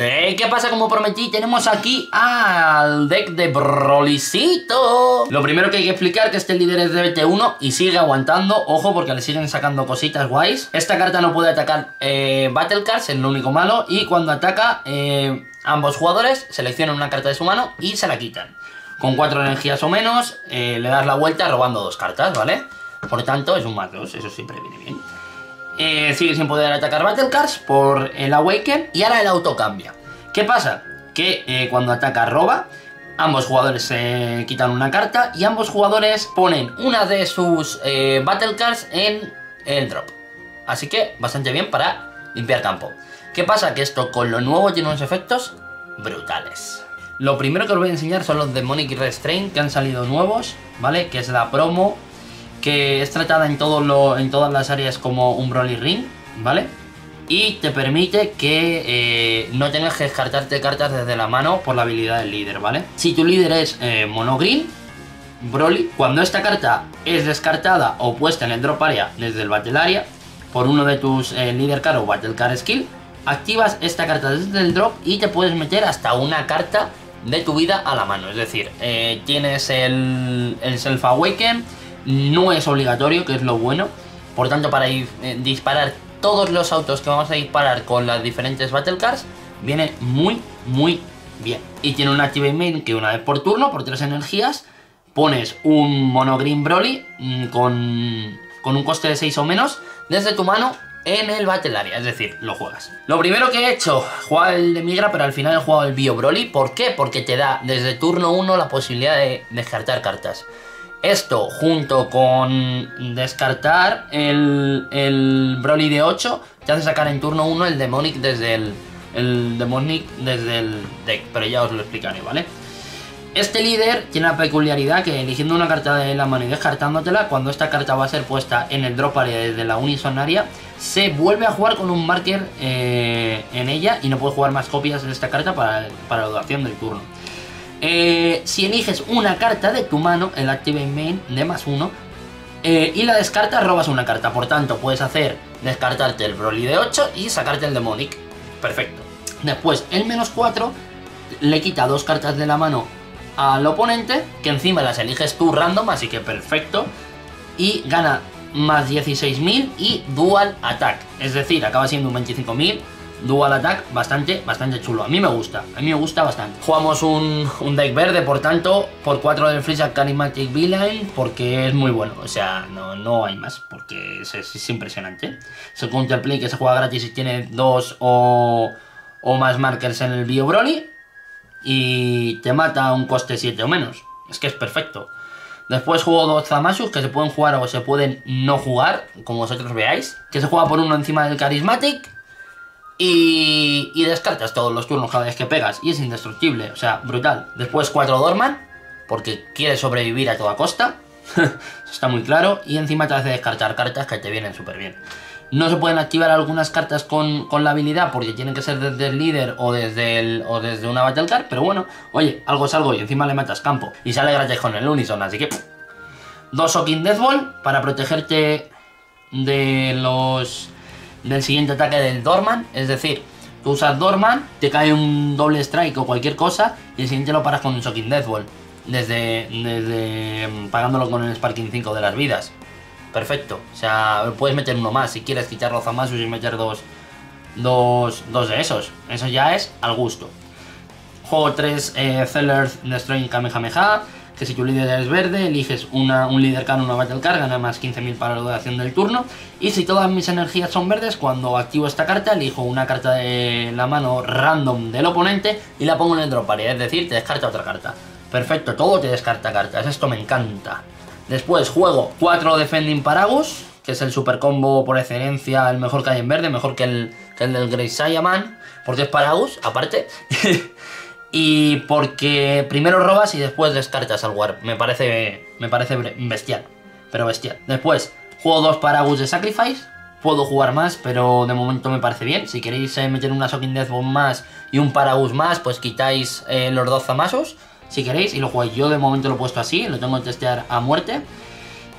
Eh, ¿Qué pasa? Como prometí, tenemos aquí al deck de Brolicito. Lo primero que hay que explicar que este líder es de BT1 y sigue aguantando. Ojo, porque le siguen sacando cositas guays. Esta carta no puede atacar eh, Battle Cards, es lo único malo. Y cuando ataca, eh, ambos jugadores seleccionan una carta de su mano y se la quitan. Con cuatro energías o menos, eh, le das la vuelta robando dos cartas, ¿vale? Por tanto, es un más 2, eso siempre viene bien. Eh, sigue sin poder atacar Battle Cards por el Awaken y ahora el auto cambia. ¿Qué pasa? Que eh, cuando ataca roba, ambos jugadores se quitan una carta y ambos jugadores ponen una de sus eh, Battle Cards en el drop. Así que bastante bien para limpiar campo. ¿Qué pasa? Que esto con lo nuevo tiene unos efectos brutales. Lo primero que os voy a enseñar son los Demonic Restraint que han salido nuevos, ¿vale? Que es la promo que es tratada en, todas las áreas como un Broly Ring, ¿vale? Y te permite que eh, no tengas que descartarte cartas desde la mano por la habilidad del líder, ¿vale? Si tu líder es eh, Mono Green, Broly, cuando esta carta es descartada o puesta en el drop area desde el Battle Area por uno de tus eh, Leader Card o Battle Card Skill, activas esta carta desde el drop y te puedes meter hasta una carta de tu vida a la mano. Es decir, eh, tienes el, el Self Awaken, no es obligatorio, que es lo bueno. Por tanto, para eh, disparar todos los autos que vamos a disparar con las diferentes Battle Cards, viene muy, muy bien. Y tiene un Activate Main que una vez por turno, por tres energías, pones un Mono Green Broly mm, con, con un coste de 6 o menos desde tu mano en el Battle Area, es decir, lo juegas. Lo primero que he hecho, jugar el de Migra, pero al final he jugado el Bio Broly. ¿Por qué? Porque te da desde turno 1 la posibilidad de descartar cartas. Esto junto con descartar el, el Broly de 8 te hace sacar en turno 1 el Demonic desde el, el Demonic desde el deck, pero ya os lo explicaré, ¿vale? Este líder tiene la peculiaridad que eligiendo una carta de la mano y descartándotela, cuando esta carta va a ser puesta en el drop area desde la Unison area, se vuelve a jugar con un marker eh, en ella y no puede jugar más copias de esta carta para, para la duración del turno. Eh, si eliges una carta de tu mano, el Active Main de más uno, eh, y la descartas, robas una carta. Por tanto, puedes hacer descartarte el Broly de 8 y sacarte el Demonic. Perfecto. Después, el menos 4 le quita dos cartas de la mano al oponente, que encima las eliges tú random, así que perfecto. Y gana más 16.000 y Dual Attack. Es decir, acaba siendo un 25.000 Dual Attack bastante, bastante chulo. A mí me gusta, a mí me gusta bastante. Jugamos un, un deck verde, por tanto, por 4 del Freeza Charismatic Villain, porque es muy bueno. O sea, no, no hay más, porque es, es, es impresionante. Se contemplé que se juega gratis y tiene dos o, o más markers en el Bio Broly. Y te mata a un coste 7 o menos. Es que es perfecto. Después juego dos Zamasus que se pueden jugar o se pueden no jugar, como vosotros veáis. Que se juega por uno encima del Charismatic. Y, y, descartas todos los turnos cada vez que pegas. Y es indestructible, o sea, brutal. Después 4 Dorman, porque quiere sobrevivir a toda costa. Eso está muy claro. Y encima te hace descartar cartas que te vienen súper bien. No se pueden activar algunas cartas con, con, la habilidad porque tienen que ser desde el líder o desde, el, o desde una Battle Card. Pero bueno, oye, algo es algo y encima le matas campo. Y sale gratis con el Unison, así que... Dos Okin Death Ball para protegerte de los del siguiente ataque del Dorman. Es decir, tú usas Dorman, te cae un doble strike o cualquier cosa y el siguiente lo paras con un Shocking Death Ball. Desde, desde pagándolo con el Sparking 5 de las vidas. Perfecto. O sea, puedes meter uno más si quieres quitar los Zamasus y meter dos, dos, dos de esos. Eso ya es al gusto. Juego 3 eh, Destroying Kamehameha que si tu líder es verde, eliges una, un líder card, una battle card, gana más 15.000 para la duración del turno. Y si todas mis energías son verdes, cuando activo esta carta, elijo una carta de la mano random del oponente y la pongo en el drop area, es decir, te descarta otra carta. Perfecto, todo te descarta cartas, esto me encanta. Después juego 4 Defending Paragus, que es el super combo por excelencia, el mejor que hay en verde, mejor que el, que el del Grey Saiyaman, porque es Paragus, aparte. y porque primero robas y después descartas al Warp. Me parece, me parece bestial, pero bestial. Después, juego dos Paragus de Sacrifice. Puedo jugar más, pero de momento me parece bien. Si queréis eh, meter una Shocking Death Bomb más y un Paragus más, pues quitáis eh, los dos Zamasos, si queréis, y lo jugáis. Yo de momento lo he puesto así, lo tengo que testear a muerte.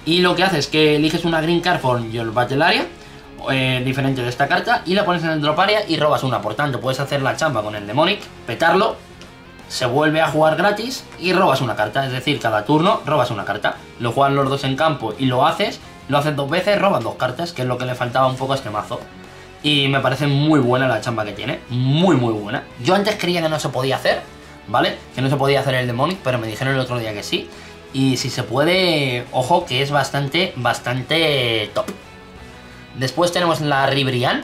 Y lo que hace es que eliges una Green Card for your Battle Area, eh, diferente de esta carta y la pones en el drop area y robas una. Por tanto, puedes hacer la champa con el Demonic, petarlo, se vuelve a jugar gratis y robas una carta. Es decir, cada turno robas una carta. Lo juegan los dos en campo y lo haces, lo haces dos veces, robas dos cartas, que es lo que le faltaba un poco a este mazo. Y me parece muy buena la chamba que tiene, muy muy buena. Yo antes creía que no se podía hacer, ¿vale? Que no se podía hacer el Demonic, pero me dijeron el otro día que sí. Y si se puede, ojo que es bastante, bastante top. Después tenemos la Ribrian.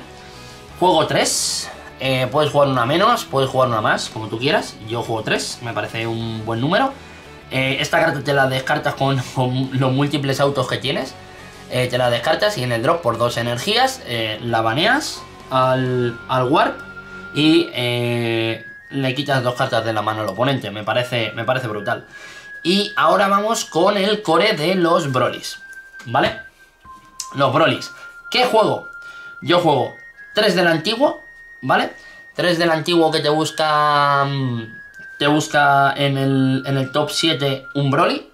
Juego 3. Eh, puedes jugar una menos, puedes jugar una más, como tú quieras. Yo juego 3, me parece un buen número. Eh, esta carta te la descartas con, los múltiples autos que tienes. Eh, te la descartas y en el drop por dos energías la baneas al, al Warp y le quitas dos cartas de la mano al oponente. Me parece, me parece brutal. Y ahora vamos con el core de los Brolis. ¿Vale? Los Brolis. ¿Qué juego? Yo juego 3 del antiguo, ¿vale? 3 del antiguo que te busca... Mm, te busca en el, en el top 7 un Broly.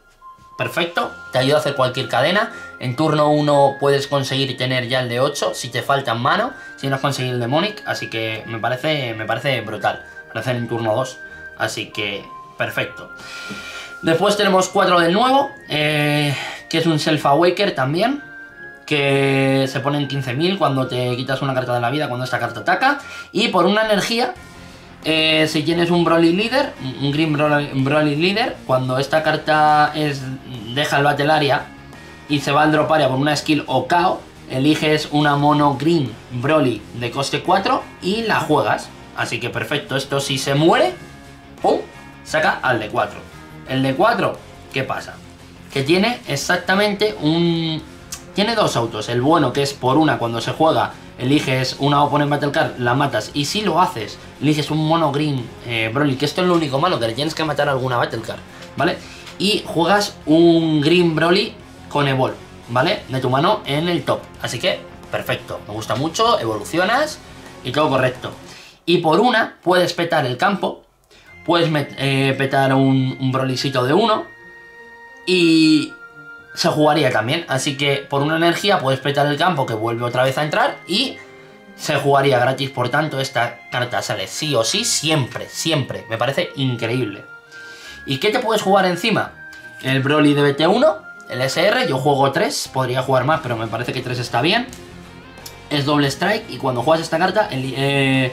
Perfecto, te ayuda a hacer cualquier cadena. En turno 1 puedes conseguir tener ya el de 8 si te falta en mano, si no has conseguido el Demonic, así que me parece, me parece brutal. Para en turno 2, así que perfecto. Después tenemos 4 del nuevo, eh, que es un Self Awaker también, que se pone en 15.000 cuando te quitas una carta de la vida, cuando esta carta ataca. Y por una energía, eh, si tienes un Broly Leader, un Green Broly, Leader, cuando esta carta deja el Battle y se va al drop area por una skill o KO, eliges una mono Green Broly de coste 4 y la juegas. Así que perfecto, esto si se muere, ¡pum! Saca al de 4. El de 4, ¿qué pasa? Que tiene exactamente un, tiene dos autos, el bueno que es por una cuando se juega, eliges una Opponent Battle Card, la matas y si lo haces, eliges un mono green eh, Broly, que esto es lo único malo, que le tienes que matar alguna Battle Card, ¿vale? Y juegas un green Broly con Evol, ¿vale? De tu mano en el top, así que perfecto, me gusta mucho, evolucionas y todo correcto. Y por una puedes petar el campo, puedes eh, petar un, un Brolycito de uno y se jugaría también. Así que por una energía puedes petar el campo que vuelve otra vez a entrar y se jugaría gratis. Por tanto, esta carta sale sí o sí siempre, siempre. Me parece increíble. ¿Y qué te puedes jugar encima? El Broly de BT1, el SR, yo juego 3, podría jugar más, pero me parece que 3 está bien. Es doble strike y cuando juegas esta carta eh,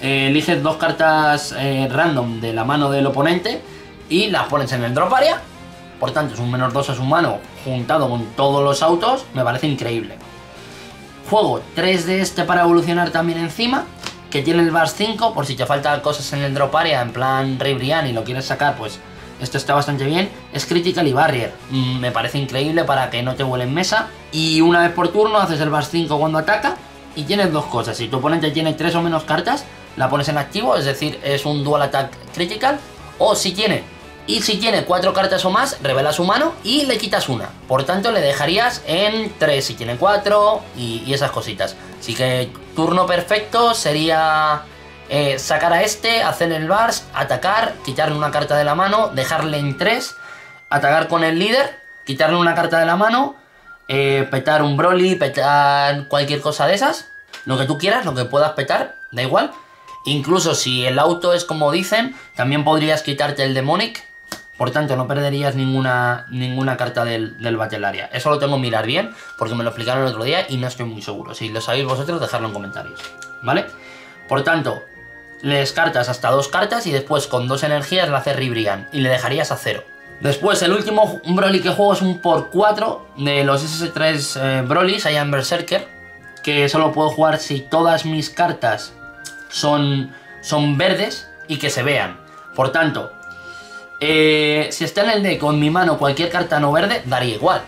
eliges dos cartas eh, random de la mano del oponente y las pones en el drop area por tanto es un menos 2 a su mano juntado con todos los autos, me parece increíble. Juego 3 de este para evolucionar también encima, que tiene el Bars 5, por si te faltan cosas en el drop area, en plan Rey Brian y lo quieres sacar, pues esto está bastante bien. Es Critical y Barrier, mm, me parece increíble para que no te vuelen mesa. Y una vez por turno haces el Bars 5 cuando ataca y tienes dos cosas. Si tu oponente tiene 3 o menos cartas, la pones en activo, es decir, es un Dual Attack Critical. O si tiene y si tiene cuatro cartas o más, revela su mano y le quitas una. Por tanto, le dejarías en 3 si tiene 4 y, esas cositas. Así que turno perfecto sería eh, sacar a este, hacer el bars, atacar, quitarle una carta de la mano, dejarle en 3, atacar con el líder, quitarle una carta de la mano, eh, petar un Broly, petar cualquier cosa de esas. Lo que tú quieras, lo que puedas petar, da igual. Incluso si el auto es como dicen, también podrías quitarte el Demonic por tanto, no perderías ninguna, ninguna carta del, del Battle Area. Eso lo tengo que mirar bien, porque me lo explicaron el otro día y no estoy muy seguro. Si lo sabéis vosotros, dejadlo en comentarios. ¿Vale? Por tanto, le descartas hasta dos cartas y después con dos energías le haces Ribrian y le dejarías a cero. Después, el último Broly que juego es un por 4 de los SS3 eh, Brolys, en Berserker, que solo puedo jugar si todas mis cartas son, son verdes y que se vean. Por tanto, eh, si está en el deck con mi mano cualquier carta no verde, daría igual.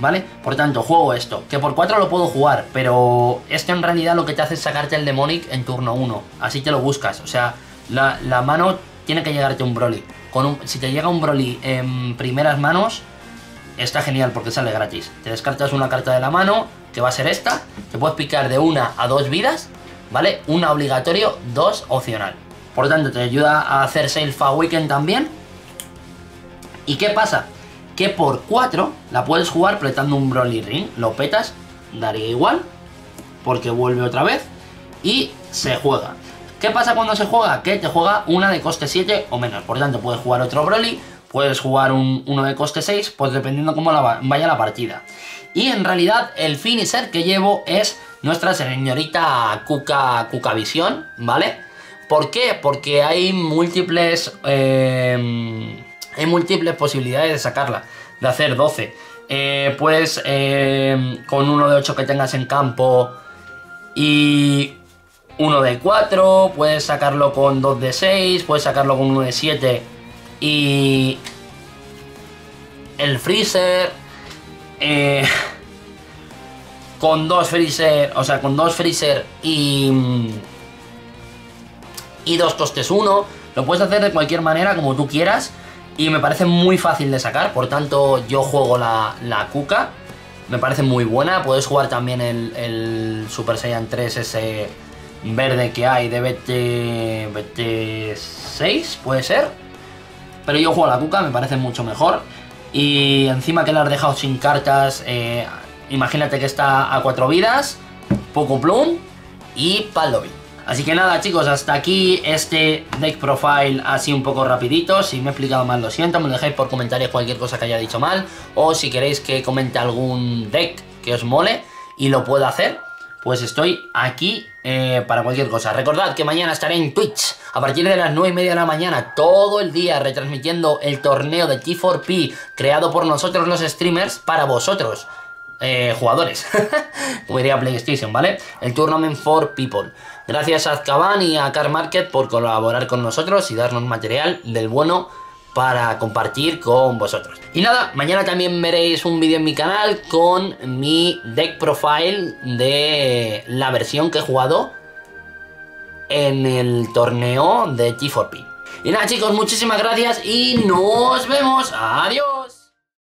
¿Vale? Por tanto, juego esto. Que por 4 lo puedo jugar, pero esto en realidad lo que te hace es sacarte el Demonic en turno 1. Así te lo buscas. O sea, la, mano tiene que llegarte un Broly. Si te llega un Broly en primeras manos, está genial porque sale gratis. Te descartas una carta de la mano, que va a ser esta. Te puedes picar de una a dos vidas, ¿vale? Una obligatorio, dos opcional. Por tanto, te ayuda a hacer Self Weekend también ¿Y qué pasa? Que por 4 la puedes jugar apretando un Broly Ring, lo petas, daría igual. porque vuelve otra vez y se juega. ¿Qué pasa cuando se juega? Que te juega una de coste 7 o menos. Por tanto, puedes jugar otro Broly, puedes jugar un, uno de coste 6, pues dependiendo cómo vaya la partida. Y en realidad el finisher que llevo es nuestra señorita Kuka, Kuka Visión, ¿vale? ¿Por qué? Porque hay múltiples... Eh, hay múltiples posibilidades de sacarla, de hacer 12. Eh, pues eh, con uno de 8 que tengas en campo y uno de 4, puedes sacarlo con 2 de 6, puedes sacarlo con uno de 7 y el freezer eh, con dos freezer, o sea, con dos freezer y y dos costes 1, lo puedes hacer de cualquier manera como tú quieras y me parece muy fácil de sacar, por tanto yo juego la, la. Me parece muy buena, puedes jugar también el, Super Saiyan 3 ese verde que hay de BT, BT6, puede ser. Pero yo juego la Kuka, me parece mucho mejor. Y encima que la has dejado sin cartas, eh, imagínate que está a cuatro vidas, poco plum y pal Así que nada chicos, hasta aquí este deck profile así un poco rapidito. Si me he explicado mal lo siento, me lo dejáis por comentarios cualquier cosa que haya dicho mal. O si queréis que comente algún deck que os mole y lo puedo hacer, pues estoy aquí eh, para cualquier cosa. Recordad que mañana estaré en Twitch a partir de las 9 y media de la mañana, todo el día retransmitiendo el torneo de T4P creado por nosotros los streamers para vosotros. Eh, jugadores, como diría PlayStation, ¿vale? El Tournament for People. Gracias a Azkaban y a Car Market por colaborar con nosotros y darnos material del bueno para compartir con vosotros. Y nada, mañana también veréis un vídeo en mi canal con mi deck profile de la versión que he jugado en el torneo de T4P. Y nada chicos, muchísimas gracias y nos vemos. Adiós.